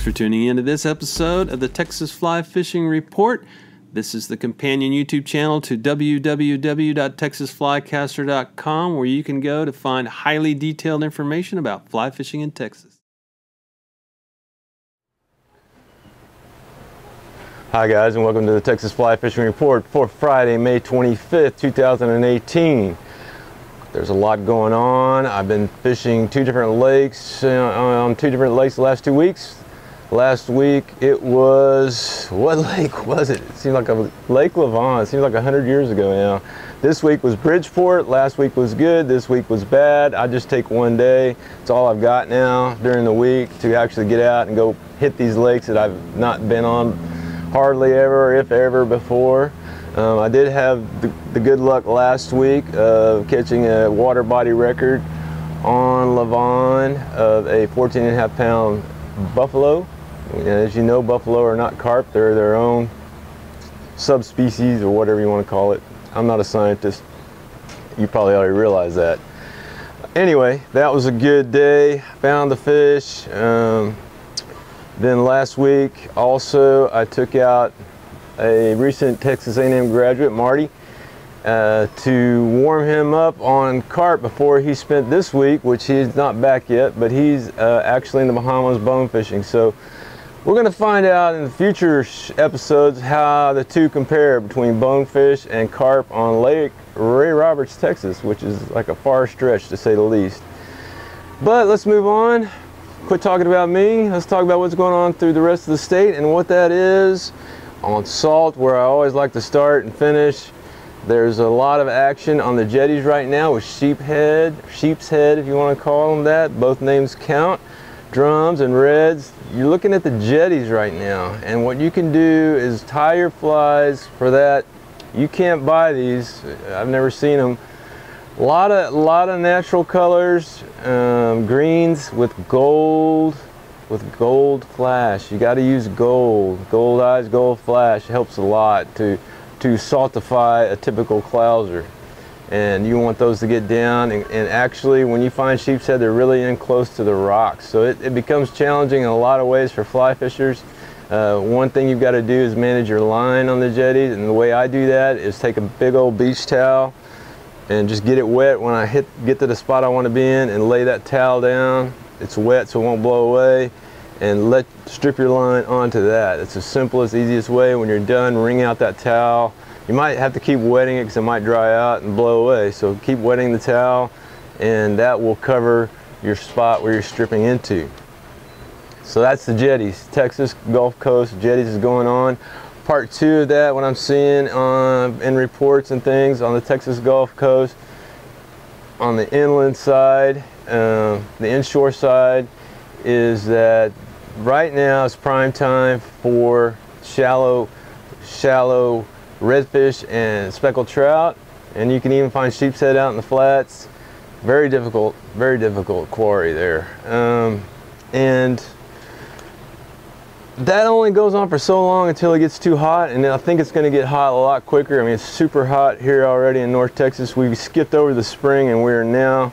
for tuning in to this episode of the Texas Fly Fishing Report. This is the companion YouTube channel to www.texasflycaster.com where you can go to find highly detailed information about fly fishing in Texas. Hi guys and welcome to the Texas Fly Fishing Report for Friday, May 25th, 2018. There's a lot going on. I've been fishing two different lakes uh, on two different lakes the last two weeks. Last week it was, what lake was it? It seemed like a Lake Lavon. It seems like 100 years ago now. This week was Bridgeport. Last week was good. This week was bad. I just take one day. It's all I've got now during the week to actually get out and go hit these lakes that I've not been on hardly ever, if ever, before. Um, I did have the, the, good luck last week of catching a water body record on Lavon of a 14 and a half pound buffalo. As you know, buffalo are not carp, they're their own subspecies or whatever you want to call it. I'm not a scientist. You probably already realize that. Anyway, that was a good day. Found the fish. Um, then last week also I took out a recent Texas A&M graduate, Marty, uh, to warm him up on carp before he spent this week, which he's not back yet, but he's uh, actually in the Bahamas bone fishing. So we're going to find out in the future episodes how the two compare between bonefish and carp on Lake Ray Roberts, Texas, which is like a far stretch to say the least. But let's move on. Quit talking about me. Let's talk about what's going on through the rest of the state and what that is on salt where I always like to start and finish. There's a lot of action on the jetties right now with sheephead, sheep's head if you want to call them that. Both names count. Drums and reds. You're looking at the jetties right now and what you can do is tie your flies for that. You can't buy these. I've never seen them. A lot of, lot of natural colors, um, greens with gold, with gold flash. You got to use gold. Gold eyes, gold flash helps a lot to, to saltify a typical clouser. And you want those to get down and, and actually when you find sheep's head they're really in close to the rocks. So it, it becomes challenging in a lot of ways for fly fishers. Uh, one thing you've got to do is manage your line on the jetties and the way I do that is take a big old beach towel and just get it wet when I hit get to the spot I want to be in and lay that towel down it's wet so it won't blow away and let strip your line onto that. It's the simplest, easiest way. When you're done, wring out that towel. You might have to keep wetting it because it might dry out and blow away. So keep wetting the towel and that will cover your spot where you're stripping into. So that's the jetties. Texas Gulf Coast jetties is going on. Part two of that, what I'm seeing uh, in reports and things on the Texas Gulf Coast, on the inland side, uh, the inshore side, is that right now it's prime time for shallow, shallow redfish and speckled trout. And you can even find sheep's head out in the flats. Very difficult, very difficult quarry there. Um, and that only goes on for so long until it gets too hot and I think it's going to get hot a lot quicker. I mean it's super hot here already in North Texas. We skipped over the spring and we're now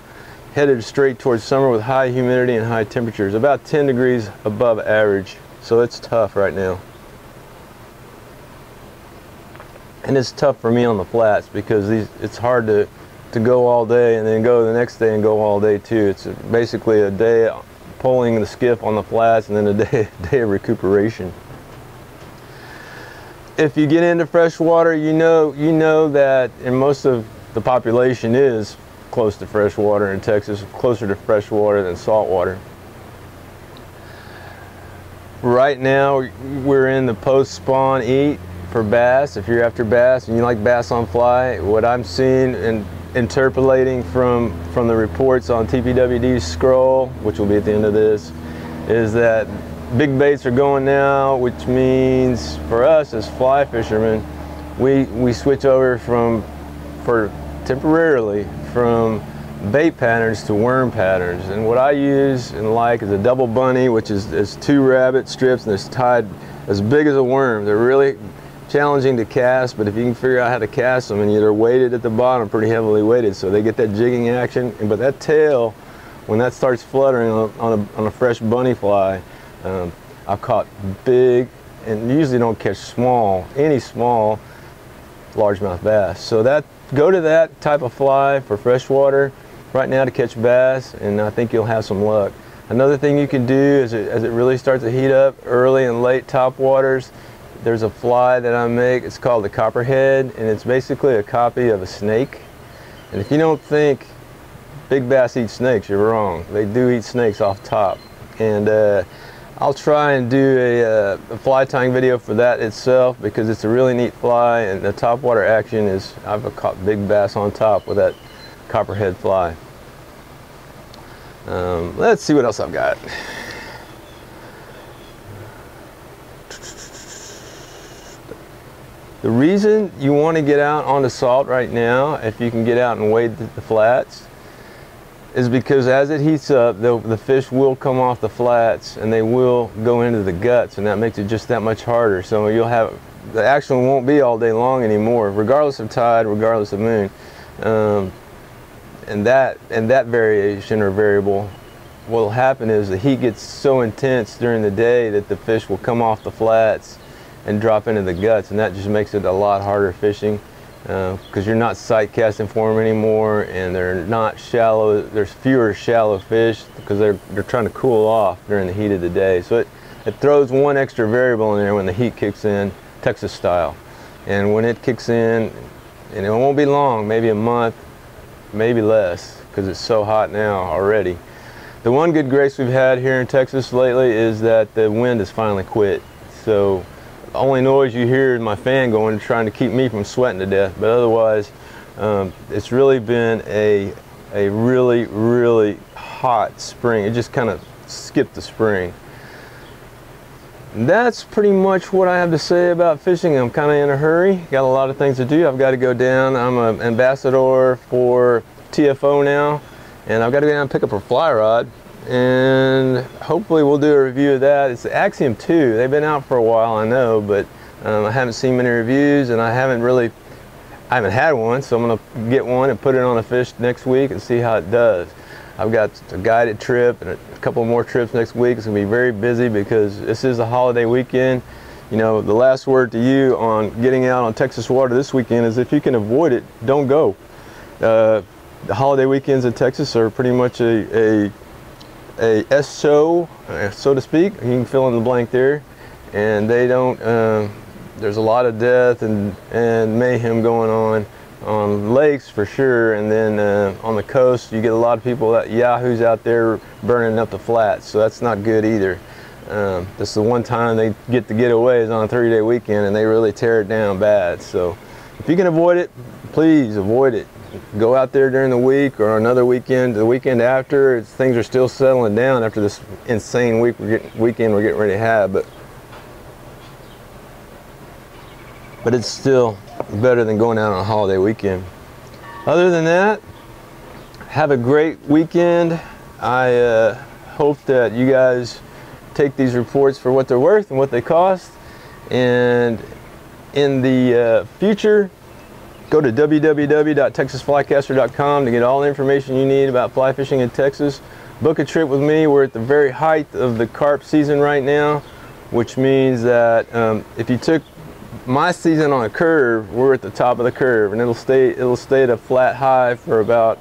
headed straight towards summer with high humidity and high temperatures, about 10 degrees above average. So it's tough right now. And it's tough for me on the flats because these, it's hard to, to go all day and then go the next day and go all day too. It's basically a day pulling the skiff on the flats and then a day, day of recuperation. If you get into freshwater, you know, you know that, and most of the population is close to fresh water in Texas, closer to fresh water than salt water. Right now, we're in the post-spawn eat for bass. If you're after bass and you like bass on fly, what I'm seeing and interpolating from, from the reports on TPWD's scroll, which will be at the end of this, is that big baits are going now, which means for us as fly fishermen, we, we switch over from, for temporarily, from bait patterns to worm patterns. And what I use and like is a double bunny, which is, is two rabbit strips and it's tied as big as a worm. They're really challenging to cast, but if you can figure out how to cast them and they're weighted at the bottom, pretty heavily weighted, so they get that jigging action. But that tail, when that starts fluttering on, on, a, on a, fresh bunny fly, um, I've caught big and usually don't catch small, any small largemouth bass. So that go to that type of fly for freshwater right now to catch bass and I think you'll have some luck. Another thing you can do is it, as it really starts to heat up early and late top waters, there's a fly that I make, it's called the copperhead and it's basically a copy of a snake. And if you don't think big bass eat snakes, you're wrong. They do eat snakes off top. And uh, I'll try and do a, uh, a, fly tying video for that itself because it's a really neat fly and the top water action is, I've caught big bass on top with that copperhead fly. Um, let's see what else I've got. The reason you want to get out on the salt right now, if you can get out and wade the, flats, is because as it heats up, the, the, fish will come off the flats and they will go into the guts and that makes it just that much harder. So you'll have, the action won't be all day long anymore, regardless of tide, regardless of moon. Um, and that, and that variation or variable, what will happen is the heat gets so intense during the day that the fish will come off the flats and drop into the guts and that just makes it a lot harder fishing because uh, you're not sight casting for them anymore and they're not shallow there's fewer shallow fish because they're they're trying to cool off during the heat of the day. So it it throws one extra variable in there when the heat kicks in Texas style. And when it kicks in and it won't be long maybe a month maybe less because it's so hot now already. The one good grace we've had here in Texas lately is that the wind has finally quit. So only noise you hear is my fan going, trying to keep me from sweating to death. But otherwise, um, it's really been a, a really, really hot spring. It just kind of skipped the spring. That's pretty much what I have to say about fishing. I'm kind of in a hurry. Got a lot of things to do. I've got to go down. I'm an ambassador for TFO now, and I've got to go down and pick up a fly rod and hopefully we'll do a review of that. It's the Axiom 2. They've been out for a while, I know, but um, I haven't seen many reviews and I haven't really, I haven't had one, so I'm gonna get one and put it on a fish next week and see how it does. I've got a guided trip and a couple more trips next week. It's gonna be very busy because this is a holiday weekend. You know, the last word to you on getting out on Texas water this weekend is if you can avoid it, don't go. Uh, the holiday weekends in Texas are pretty much a, a a SO, uh, so to speak. You can fill in the blank there. And they don't, uh, there's a lot of death and, and mayhem going on on lakes for sure. And then uh, on the coast, you get a lot of people, that yahoos out there burning up the flats. So that's not good either. Um, this is the one time they get to get away is on a 30 day weekend and they really tear it down bad. So if you can avoid it, please avoid it go out there during the week or another weekend, the weekend after, things are still settling down after this insane week we're getting, weekend we're getting ready to have. But but it's still better than going out on a holiday weekend. Other than that, have a great weekend. I uh, hope that you guys take these reports for what they're worth and what they cost. And in the uh, future, Go to www.texasflycaster.com to get all the information you need about fly fishing in Texas. Book a trip with me. We're at the very height of the carp season right now, which means that um, if you took my season on a curve, we're at the top of the curve, and it'll stay it'll stay at a flat high for about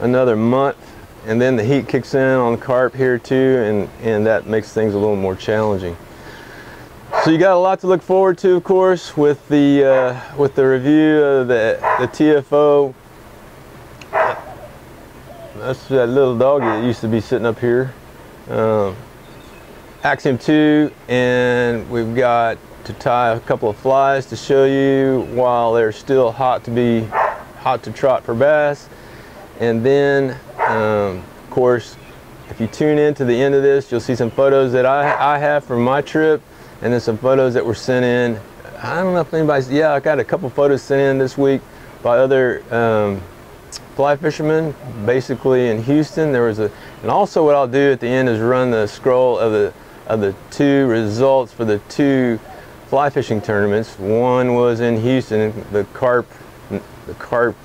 another month, and then the heat kicks in on the carp here too, and and that makes things a little more challenging. So you got a lot to look forward to, of course, with the uh, with the review of the the TFO. That's that little doggy that used to be sitting up here. Um, Axiom 2, and we've got to tie a couple of flies to show you while they're still hot to be hot to trot for bass. And then, um, of course, if you tune in to the end of this, you'll see some photos that I, I have from my trip and then some photos that were sent in. I don't know if anybody's, yeah, I got a couple photos sent in this week by other um, fly fishermen, basically in Houston. There was a, and also what I'll do at the end is run the scroll of the of the two results for the two fly fishing tournaments. One was in Houston, the carp, the carp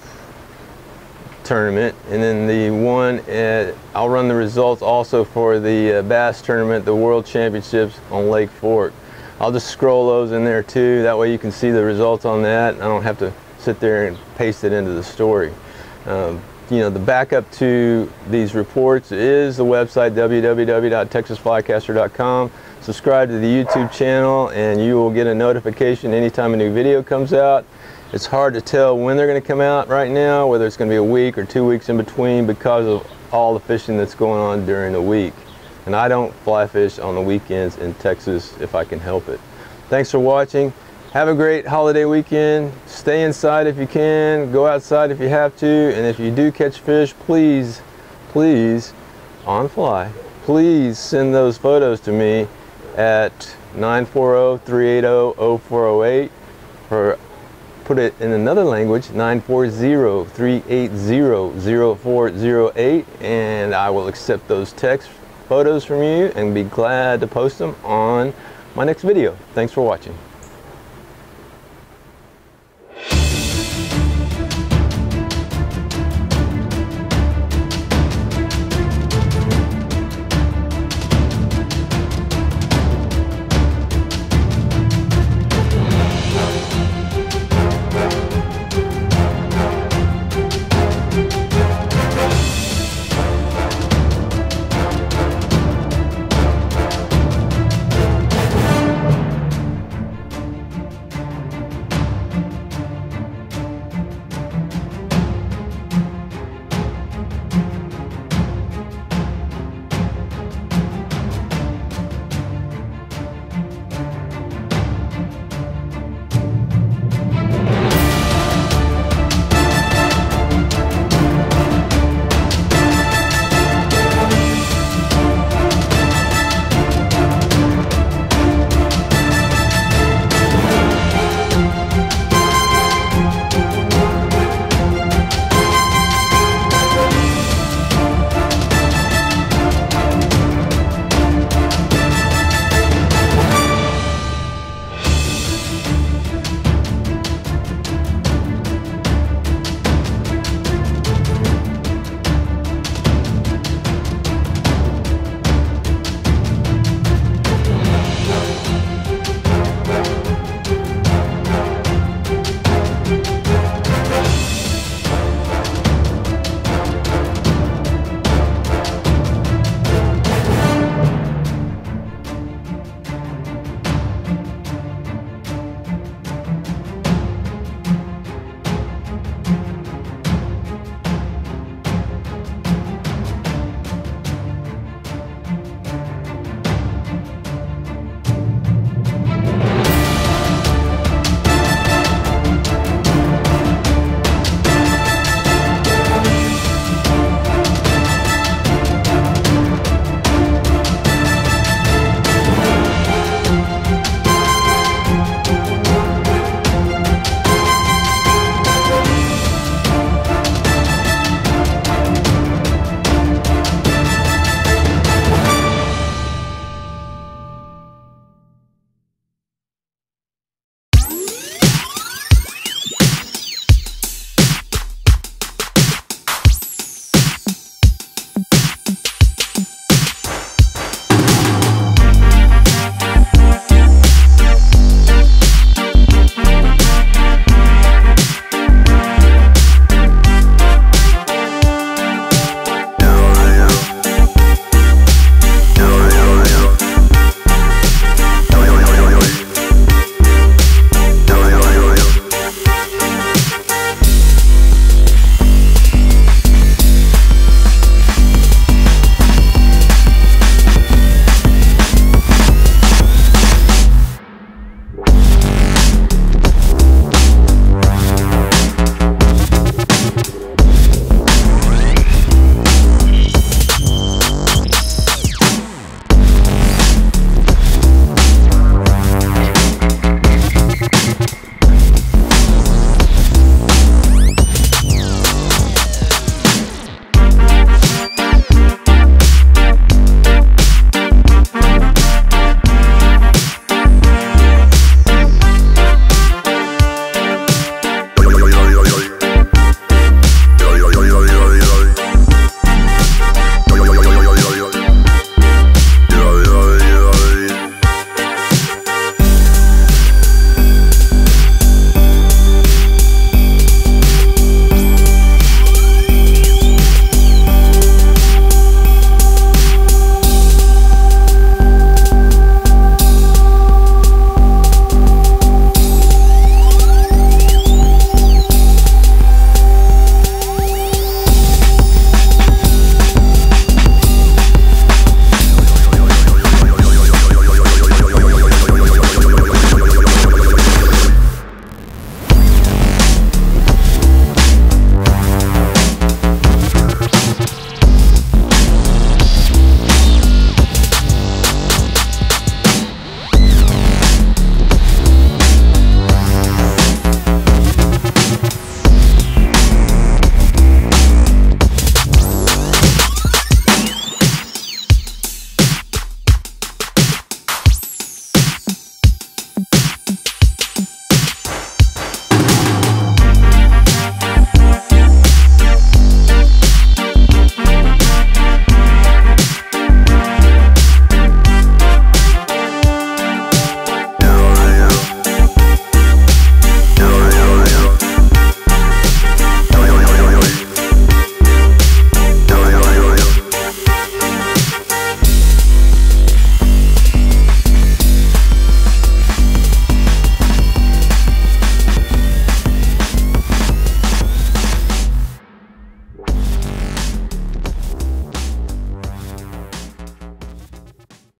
tournament, and then the one at, I'll run the results also for the uh, bass tournament, the World Championships on Lake Fork. I'll just scroll those in there too. That way you can see the results on that. I don't have to sit there and paste it into the story. Um, you know, the backup to these reports is the website www.texasflycaster.com. Subscribe to the YouTube channel and you will get a notification anytime a new video comes out. It's hard to tell when they're going to come out right now, whether it's going to be a week or two weeks in between because of all the fishing that's going on during the week. And I don't fly fish on the weekends in Texas if I can help it. Thanks for watching. Have a great holiday weekend. Stay inside if you can. Go outside if you have to. And if you do catch fish, please, please, on fly, please send those photos to me at 940-380-0408 or put it in another language 940-380-0408 and I will accept those texts photos from you and be glad to post them on my next video. Thanks for watching.